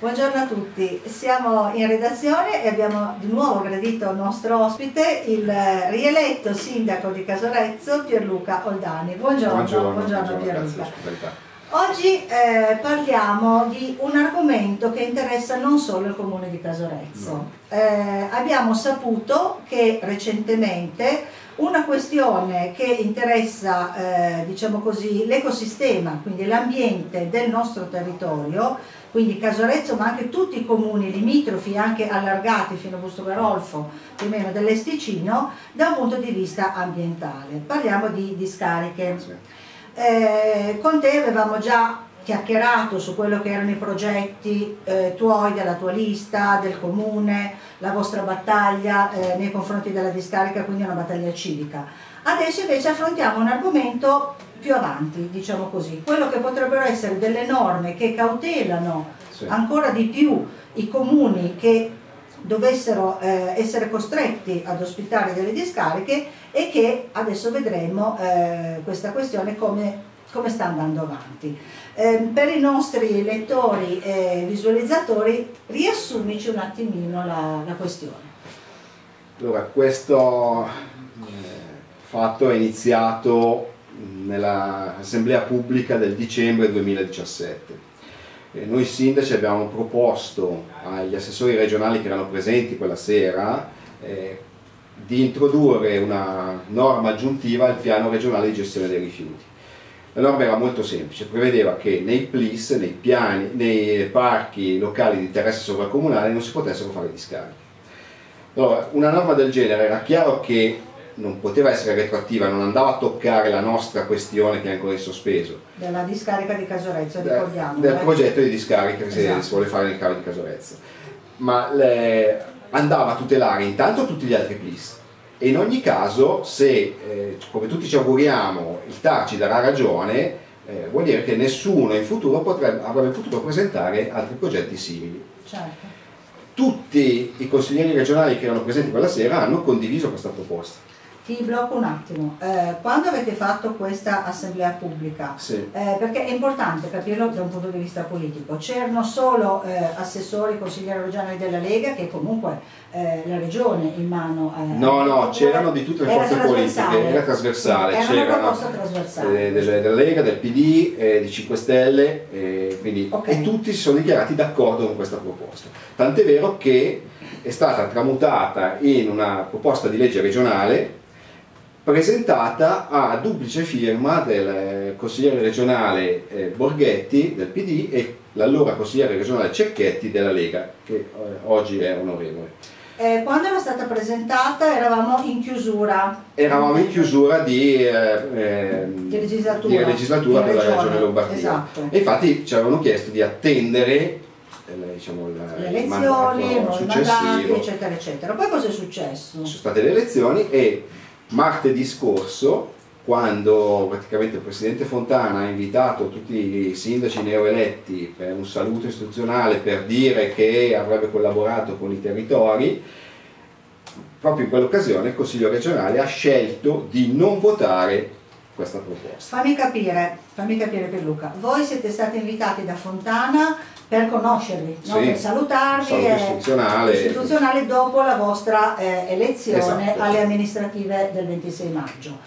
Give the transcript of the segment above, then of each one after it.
Buongiorno a tutti, siamo in redazione e abbiamo di nuovo gradito il nostro ospite, il rieletto sindaco di Casorezzo Pierluca Oldani. Buongiorno, buongiorno, buongiorno, buongiorno Pierluca. Oggi eh, parliamo di un argomento che interessa non solo il comune di Casorezzo. No. Eh, abbiamo saputo che recentemente una questione che interessa eh, diciamo così, l'ecosistema, quindi l'ambiente del nostro territorio, quindi Casorezzo ma anche tutti i comuni limitrofi, anche allargati fino a Busto Garolfo, più o meno dell'Esticino, da un punto di vista ambientale. Parliamo di discariche. Eh, con te avevamo già chiacchierato su quello che erano i progetti eh, tuoi, della tua lista, del comune, la vostra battaglia eh, nei confronti della discarica, quindi una battaglia civica. Adesso invece affrontiamo un argomento più avanti, diciamo così, quello che potrebbero essere delle norme che cautelano sì. ancora di più i comuni che dovessero eh, essere costretti ad ospitare delle discariche e che adesso vedremo eh, questa questione come, come, sta andando avanti. Eh, per i nostri lettori e visualizzatori riassumici un attimino la, la questione. Allora, questo eh, fatto è iniziato nell'assemblea pubblica del dicembre 2017 eh, noi sindaci abbiamo proposto agli assessori regionali che erano presenti quella sera eh, di introdurre una norma aggiuntiva al piano regionale di gestione dei rifiuti. La norma era molto semplice, prevedeva che nei PLIS, nei, piani, nei parchi locali di interesse sovracomunale non si potessero fare discariche. Allora, una norma del genere era chiaro che non poteva essere retroattiva, non andava a toccare la nostra questione che è ancora in sospeso. Della discarica di Casorezzo, ricordiamo. Del, del progetto di discarica che esatto. si vuole fare nel cavo di Casorezzo. Ma le, andava a tutelare intanto tutti gli altri PLIS e in ogni caso se, eh, come tutti ci auguriamo, il TAR ci darà ragione, eh, vuol dire che nessuno in futuro potrebbe, avrebbe potuto presentare altri progetti simili. Certo. Tutti i consiglieri regionali che erano presenti quella sera hanno condiviso questa proposta ti blocco un attimo. Eh, quando avete fatto questa assemblea pubblica, sì. eh, perché è importante capirlo da un punto di vista politico, c'erano solo eh, assessori, consiglieri regionali della Lega che comunque eh, la regione in mano... Eh, no, no, c'erano di tutte le forze politiche, era trasversale, era una proposta trasversale. Eh, della Lega, del PD, di 5 Stelle, quindi, okay. e tutti si sono dichiarati d'accordo con questa proposta. Tant'è vero che è stata tramutata in una proposta di legge regionale presentata a duplice firma del consigliere regionale eh, Borghetti del PD e l'allora consigliere regionale Cecchetti della Lega, che eh, oggi è onorevole. Eh, quando era stata presentata eravamo in chiusura. Eravamo in chiusura di, eh, ehm, di legislatura, di legislatura per regione. la regione Lombardia. Esatto. E infatti ci avevano chiesto di attendere eh, diciamo, le elezioni, il mandati, eccetera, eccetera. Poi cosa è successo? Sono state le elezioni e martedì scorso quando praticamente il Presidente Fontana ha invitato tutti i sindaci neoeletti per un saluto istituzionale per dire che avrebbe collaborato con i territori, proprio in quell'occasione il Consiglio regionale ha scelto di non votare questa proposta. Fammi capire, fammi capire per Luca, voi siete stati invitati da Fontana per conoscervi, sì, no? per salutarvi saluto istituzionale. istituzionale dopo la vostra eh, elezione esatto. alle amministrative del 26 maggio.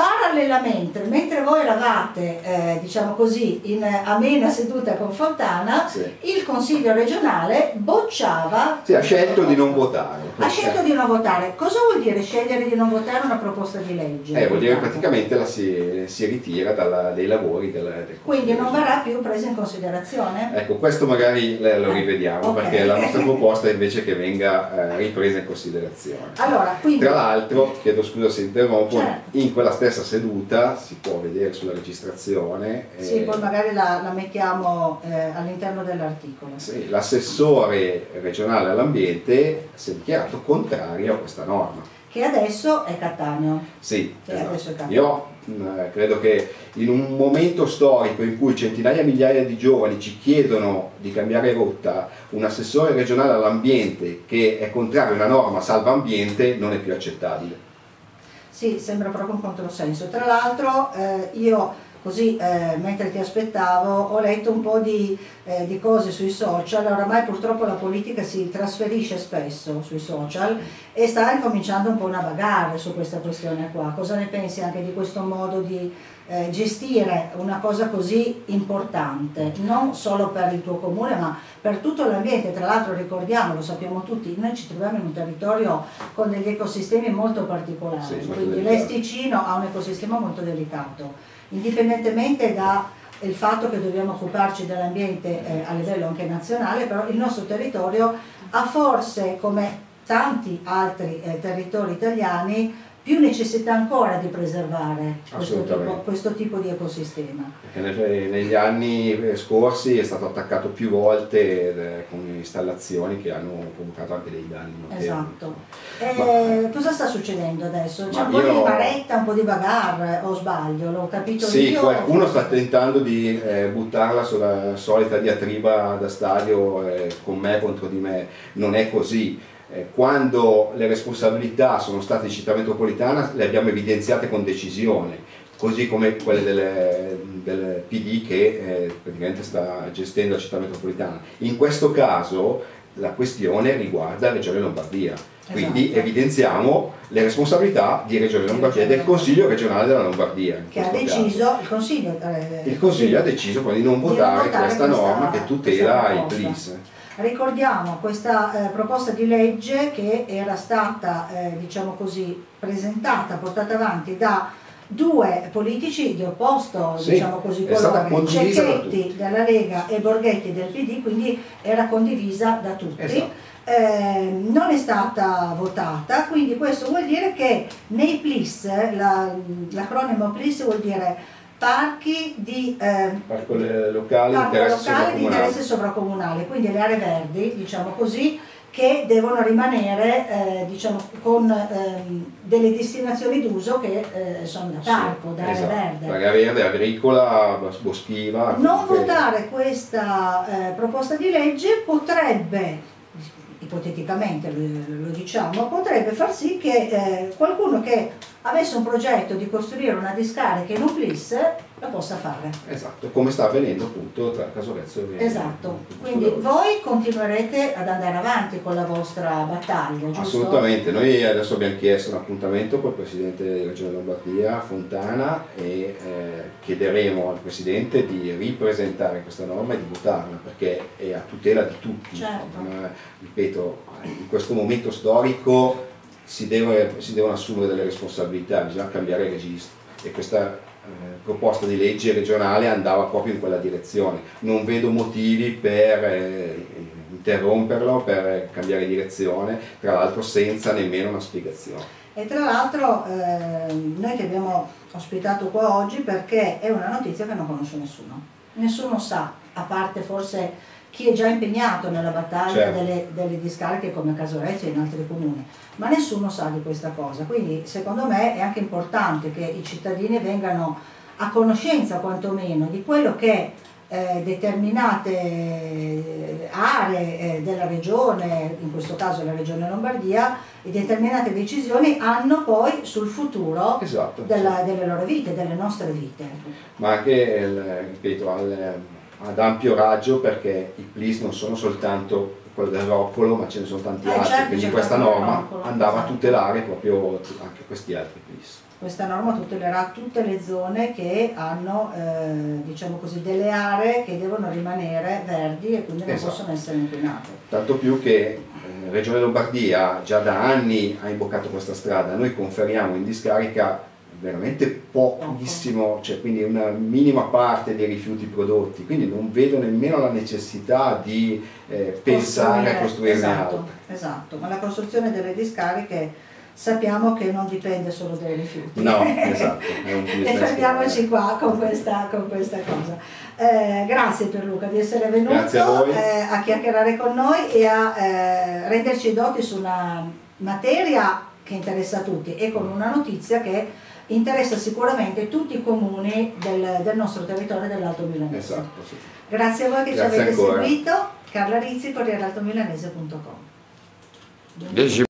Parallelamente, mentre voi eravate, eh, diciamo così, in amena seduta con Fontana, sì. il Consiglio regionale bocciava... Sì, ha scelto di non votare. Ha scelto di non votare. Cosa vuol dire scegliere di non votare una proposta di legge? Eh, vuol dire che praticamente la si, si ritira dalla, dai lavori del, del Quindi non verrà più presa in considerazione? Ecco, questo magari lo eh, rivediamo, okay. perché la nostra proposta è invece che venga eh, ripresa in considerazione. Allora, quindi... Tra l'altro, chiedo scusa se interrompo, certo. in quella stessa stessa seduta, si può vedere sulla registrazione. Sì, eh, poi magari la, la mettiamo eh, all'interno dell'articolo. Sì, l'assessore regionale all'ambiente si è dichiarato contrario a questa norma. Che adesso è Cattaneo. Sì, esatto. io mh, mm, credo che in un momento storico in cui centinaia e migliaia di giovani ci chiedono di cambiare rotta, un assessore regionale all'ambiente che è contrario a una norma salva ambiente non è più accettabile. Sì, sembra proprio un controsenso. Tra l'altro eh, io così eh, mentre ti aspettavo ho letto un po' di, eh, di, cose sui social, oramai purtroppo la politica si trasferisce spesso sui social e sta incominciando un po' una bagarre su questa questione qua. Cosa ne pensi anche di questo modo di eh, gestire una cosa così importante, non solo per il tuo comune ma per tutto l'ambiente, tra l'altro ricordiamo, lo sappiamo tutti, noi ci troviamo in un territorio con degli ecosistemi molto particolari, sì, quindi l'Esticino ha un ecosistema molto delicato indipendentemente dal fatto che dobbiamo occuparci dell'ambiente eh, a livello anche nazionale, però il nostro territorio ha forse come tanti altri eh, territori italiani più necessità ancora di preservare questo tipo, questo tipo, di ecosistema. Perché negli anni scorsi è stato attaccato più volte con installazioni che hanno provocato anche dei danni. Esatto. Eh, ma, cosa sta succedendo adesso? C'è un po' io, di maretta, un po' di bagarre o sbaglio? L'ho capito Sì, io, qualcuno sta tentando di eh, buttarla sulla solita diatriba da stadio eh, con me contro di me. Non è così quando le responsabilità sono state di città metropolitana le abbiamo evidenziate con decisione, così come quelle del, del PD che eh, praticamente sta gestendo la città metropolitana. In questo caso la questione riguarda la Regione Lombardia, quindi esatto. evidenziamo le responsabilità di Regione Lombardia e del Consiglio regionale della Lombardia. Che ha deciso, il Consiglio, eh, il Consiglio ha deciso di non votare, di votare questa, questa, norma che tutela il PLIS. Ricordiamo questa eh, proposta di legge che era stata eh, diciamo così, presentata, portata avanti da due politici di opposto sì, diciamo così, colore, Cecchetti della Lega e Borghetti del PD, quindi era condivisa da tutti. Esatto. Eh, non è stata votata, quindi questo vuol dire che nei PLIS, l'acronimo la, PLIS vuol dire parchi di, eh, parco locali, parco interesse locale di interesse sovracomunale, quindi le aree verdi, diciamo così, che devono rimanere eh, diciamo, con ehm, delle destinazioni d'uso che eh, sono da parco, sì, da area esatto. verde. Area verde, agricola, boschiva. Non votare questa eh, proposta di legge potrebbe ipoteticamente lo, diciamo, potrebbe far sì che eh, qualcuno che avesse un progetto di costruire una discarica in plis la possa fare. Esatto, come sta avvenendo appunto tra Casorezzo e Esatto, quindi voi continuerete ad andare avanti con la vostra battaglia, giusto? Assolutamente, noi adesso abbiamo chiesto un appuntamento col Presidente della Regione Lombardia, Fontana, e eh, chiederemo al Presidente di ripresentare questa norma e di votarla, perché è a tutela di tutti. Certo. Ma, ripeto, in questo momento storico si, deve, si devono assumere delle responsabilità, bisogna cambiare registro e questa eh, proposta di legge regionale andava proprio in quella direzione. Non vedo motivi per eh, interromperlo, per cambiare direzione, tra l'altro senza nemmeno una spiegazione. E tra l'altro eh, noi ti abbiamo ospitato qua oggi perché è una notizia che non conosce nessuno. Nessuno sa, a parte forse chi è già impegnato nella battaglia certo. delle, delle, discariche come Casorezzo e in altri comuni, ma nessuno sa di questa cosa, quindi secondo me è anche importante che i cittadini vengano a conoscenza quantomeno di quello che eh, determinate aree eh, della regione, in questo caso la regione Lombardia, e determinate decisioni hanno poi sul futuro esatto, della, delle loro vite, delle nostre vite. Ma anche, ripeto, al ad ampio raggio perché i plis non sono soltanto quello del roccolo ma ce ne sono tanti eh, altri, certo, quindi questa norma roccolo, andava esatto. a tutelare proprio anche questi altri plis. Questa norma tutelerà tutte le zone che hanno eh, diciamo così, delle aree che devono rimanere verdi e quindi non esatto. possono essere inquinate. Tanto più che eh, Regione Lombardia già da anni ha imboccato questa strada, noi conferiamo in discarica veramente pochissimo, cioè quindi una minima parte dei rifiuti prodotti, quindi non vedo nemmeno la necessità di eh, pensare a costruirne esatto, altre. Esatto, ma la costruzione delle discariche sappiamo che non dipende solo dai rifiuti. No, esatto. e fermiamoci qua con questa, con questa cosa. Eh, grazie per Luca di essere venuto a, eh, a, chiacchierare con noi e a eh, renderci doti su una materia che interessa a tutti e con una notizia che interessa sicuramente tutti i comuni del, del nostro territorio dell'Alto Milanese. Esatto, sì. Grazie a voi che Grazie ci avete ancora. seguito. Carla Rizzi, corrieraltomilanese.com